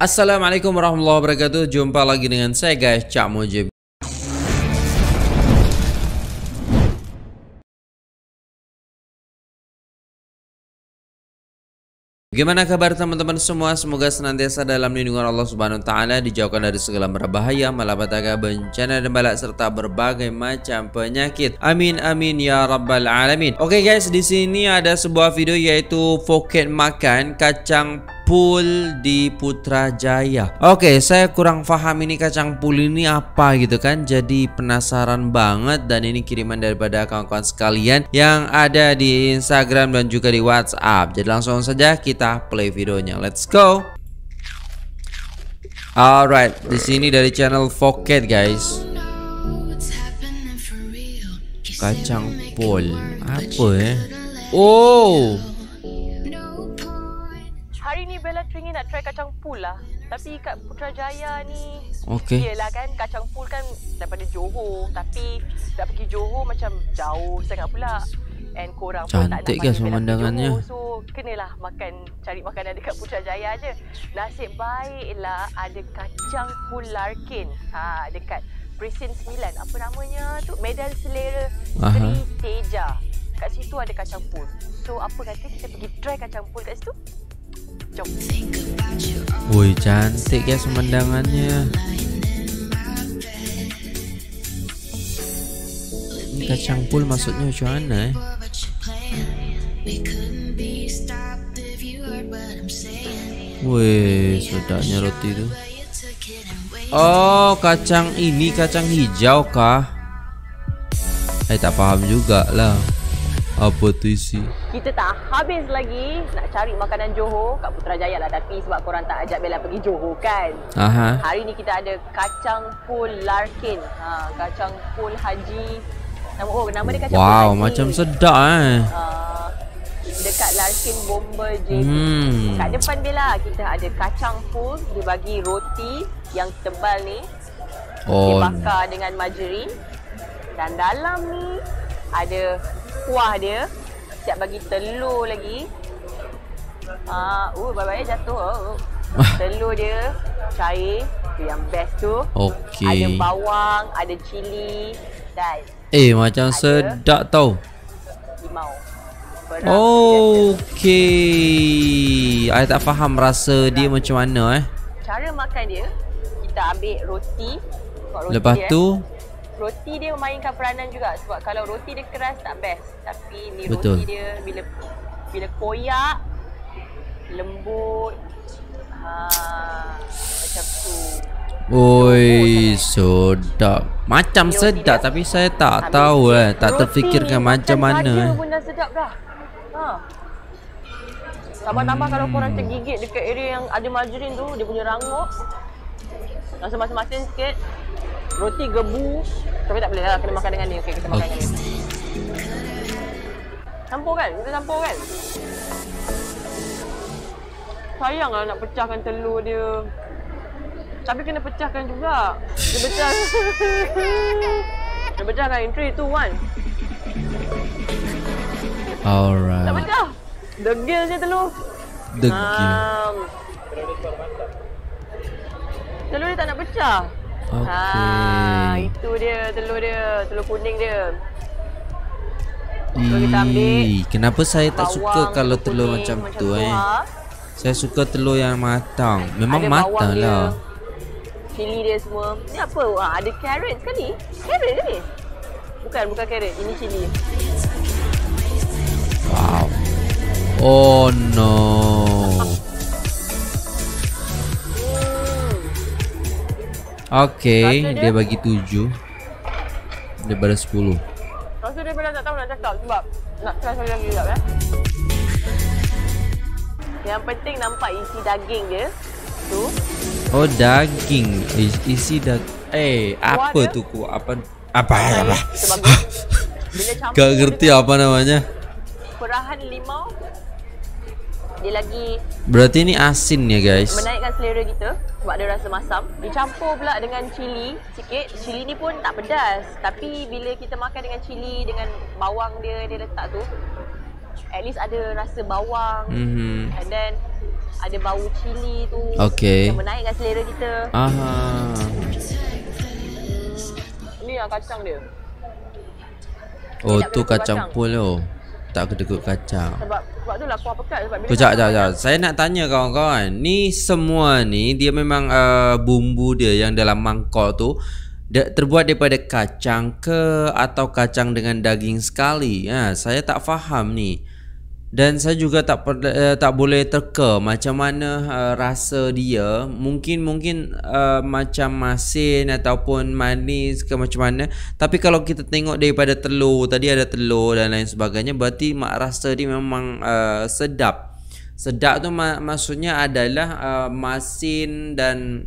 Assalamualaikum warahmatullahi wabarakatuh Jumpa lagi dengan saya guys Cak Mujib Bagaimana kabar teman-teman semua? Semoga senantiasa dalam lindungan Allah Subhanahu wa taala, dijauhkan dari segala berbahaya, malapetaka, bencana dan balak serta berbagai macam penyakit. Amin amin ya rabbal alamin. Oke okay guys, di sini ada sebuah video yaitu Foket makan kacang pool di Putrajaya. Oke, saya kurang paham ini kacang pool ini apa gitu kan. Jadi penasaran banget dan ini kiriman daripada kawan-kawan sekalian yang ada di Instagram dan juga di WhatsApp. Jadi langsung saja kita play videonya. Let's go. Alright, di sini dari channel Foket guys. Kacang pool apa ya? Oh. Ni nak try kacang pool lah. Tapi kat Putrajaya ni Okay Yelah kan kacang pool kan daripada Johor. Tapi nak pergi Johor macam jauh sangat pula. And korang pun Cantik tak nak kan pemandangannya So kenalah makan Cari makanan dekat Putrajaya je Nasib baiklah ada kacang pool Larkin. Ha, Dekat Presin 9 Apa namanya tu? Medan Selera Sri Teja. Kat situ ada kacang pool. So apa kata kita pergi try kacang pool kat situ Jom. Woi, cantik ya pemandangannya. Ini kacang pul maksudnya macam mana eh? Woi, sedapnya roti tu. Oh, kacang ini kacang hijau kah? Eh, tak paham juga lah. Apa tu isi? Kita tak habis lagi nak cari makanan Johor kat Putrajaya lah tapi sebab korang tak ajak Bella pergi Johor kan. Aha. Hari ni kita ada kacang pul Larkin. Ha, kacang pul Haji. Nama oh nama dia kacang wow, pul Haji. Wow, macam sedap eh. Ha, dekat Larkin Bomber JD. Hmm. Kat depan Bella kita ada kacang pul dia bagi roti yang tebal ni. Oh. Dia bakar dengan margarin. Dan dalam ni ada kuah dia. Siap bagi telur lagi. Ah uh, baik-baik jatuh. Oh. telur dia cair. Tu yang best tu. Okey. Ada bawang ada cili. Dan eh macam sedap tau. limau. Okey. Saya tak faham rasa dia macam mana eh. Cara makan dia, kita ambil roti. roti Lepas dia, tu, roti dia memainkan peranan juga sebab kalau roti dia keras tak best tapi ni Betul. roti dia bila bila koyak lembut ha macam tu Oi, sedap. Macam sedap dia. tapi saya tak Habis tahu eh, tak terfikirkan macam mana eh. Roti sedap dah. Ha. Tambah-tambah hmm. kalau korang tergigit dekat area yang ada margarin tu, dia punya rangup. Rasa masing-masing sikit. Roti gebu Tapi tak boleh lah Kena makan dengan ni Okay kita makan okay. dengan ni Campur kan? Kita campur kan? Sayang lah nak pecahkan telur dia. Tapi kena pecahkan juga. Kena pecah. Kena pecahkan in 3, 2, 1 Alright. Tak pecah. Degil je telur. Degil. Um, Telur dia tak nak pecah Okay. Ha, itu dia telur dia, telur kuning dia. Telur kita ambil. Kenapa saya tak suka kalau telur macam, macam tu eh? Saya suka telur yang matang. Memang ada matang lah. Cili dia semua. Ni apa? Ha, ada carrot sekali. Carrot ke ni? Bukan, bukan carrot. Ini cili. Wow. Oh no. Okey, dia, dia? bagi tujuh. Daripada sepuluh. Rasa dia pernah tak tahu nak cakap sebab Nak try sekali lagi sekejap eh? Yang penting nampak isi daging dia. Tu. Oh daging. Isi daging Eh apa dia? tu ku Apa Apa apa? Gak ngerti apa namanya. Perahan limau dia lagi Berarti ni asin ya guys Menaikkan selera kita Sebab ada rasa masam Dicampur pula dengan cili sikit Cili ni pun tak pedas Tapi bila kita makan dengan cili Dengan bawang dia Dia letak tu at least ada rasa bawang mm-hmm. and then ada bau cili tu okay. yang menaikkan selera kita. Aha. Ni yang kacang dia. Oh tu kacang, kacang. pul tu. Tak kedekut kacang. Sebab sebab tu lah kuah pekat sebab bila Kejap, kejap, Saya nak tanya kawan-kawan. Ni semua ni dia memang uh, bumbu dia yang dalam mangkok tu dia terbuat daripada kacang ke atau kacang dengan daging sekali. Ha, saya tak faham ni. Dan saya juga tak uh, tak boleh terka macam mana uh, rasa dia. Mungkin mungkin uh, macam masin ataupun manis ke macam mana. Tapi kalau kita tengok daripada telur, tadi ada telur dan lain sebagainya, berarti mak rasa dia memang uh, sedap. Sedap tu mak, maksudnya adalah uh, masin dan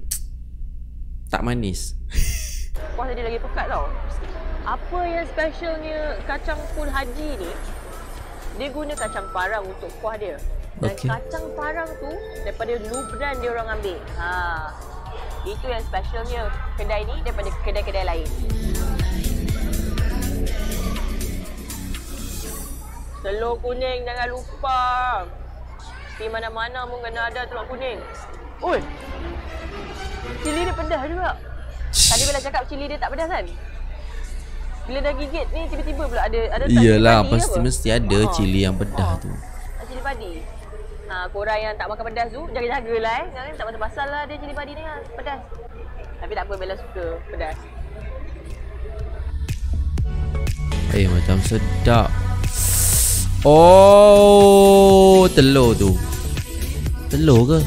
tak manis. Kuah tadi lagi pekat tau. Apa yang specialnya kacang pul haji ni? Dia guna kacang parang untuk kuah dia. Dan okay. kacang parang tu daripada Lubnan dia orang ambil. Ha. Itu yang specialnya kedai ni daripada kedai-kedai lain. Telur kuning jangan lupa. Di mana-mana pun kena ada telur kuning. Oi. Cili dia pedas juga. Tadi bila cakap cili dia tak pedas kan? Bila dah gigit ni tiba-tiba pula ada ada Iyalah pasti apa? mesti ada ha. cili yang pedas ha. tu. Cili padi. Ha korang yang tak makan pedas tu jaga-jagalah eh. Jangan tak pasal-pasal lah dia cili padi ni kan pedas. Tapi tak apa Bella suka pedas. Eh macam sedap. Oh, telur tu. Telur ke?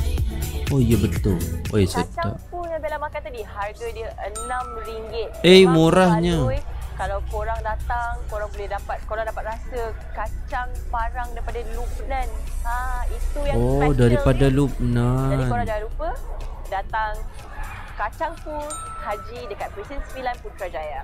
Oh, ya betul. Oh, ya sedap. Kacang pun yang Bella makan tadi, harga dia RM6. Eh, murahnya. Halui, kalau korang datang, korang boleh dapat, korang dapat rasa kacang parang daripada Lubnan. Ha, itu yang oh, special. Oh, daripada ni. Lubnan. Jadi korang jangan lupa datang kacang pun haji dekat Prison 9 Putrajaya.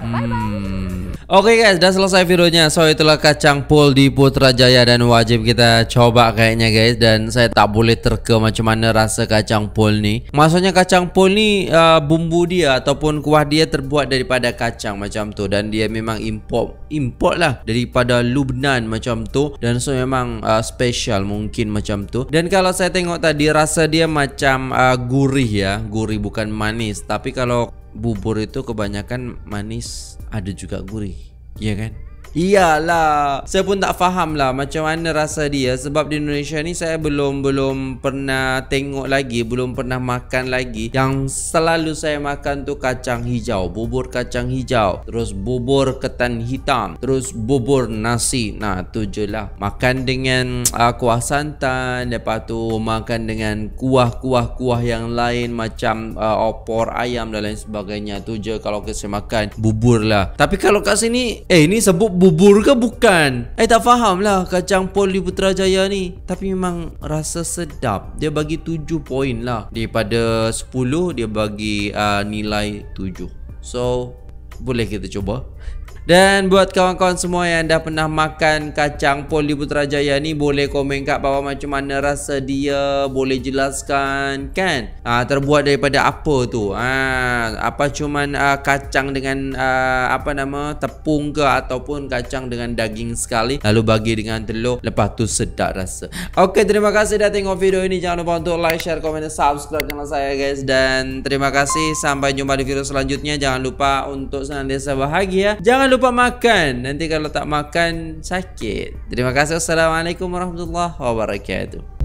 Bye bye. Hmm. Okay guys, dah selesai videonya. So itulah kacang pul di Putrajaya dan wajib kita coba kayaknya guys dan saya tak boleh terka macam mana rasa kacang pul ni. Maksudnya kacang pul ni uh, bumbu dia ataupun kuah dia terbuat daripada kacang macam tu dan dia memang import import lah daripada Lubnan macam tu dan so memang uh, special mungkin macam tu. Dan kalau saya tengok tadi rasa dia macam uh, gurih ya, gurih bukan manis. Tapi kalau bubur itu kebanyakan manis ada juga gurih ya kan Iyalah. Saya pun tak faham lah Macam mana rasa dia. Sebab di Indonesia ni Saya belum Belum pernah tengok lagi Belum pernah makan lagi. Yang selalu saya makan tu Kacang hijau Bubur kacang hijau Terus bubur ketan hitam Terus bubur nasi. Nah tu je lah. Makan dengan uh, Kuah santan Lepas tu Makan dengan Kuah-kuah-kuah yang lain Macam uh, Opor ayam Dan lain sebagainya. Tu je Kalau saya makan. Bubur lah. Tapi kalau kat sini Eh ini sebut bubur ke bukan? Eh tak faham lah kacang pol di Putrajaya ni. Tapi memang rasa sedap. Dia bagi 7 poin lah. Daripada 10 dia bagi uh, nilai 7. So boleh kita cuba. Dan buat kawan-kawan semua yang dah pernah makan kacang pol di Putrajaya ni Boleh komen kat bawah macam mana rasa dia Boleh jelaskan kan? Ha, Terbuat daripada apa tu? Ha, Apa cuman uh, kacang dengan uh, apa nama tepung ke Ataupun kacang dengan daging sekali Lalu bagi dengan telur Lepas tu sedap rasa. Ok terima kasih dah tengok video ini. Jangan lupa untuk like, share, komen dan subscribe channel saya guys. Dan terima kasih. Sampai jumpa di video selanjutnya. Jangan lupa untuk senantiasa bahagia. Jangan lupa makan. Nanti kalau tak makan sakit. Terima kasih. Assalamualaikum warahmatullahi wabarakatuh